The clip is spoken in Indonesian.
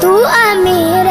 tu amin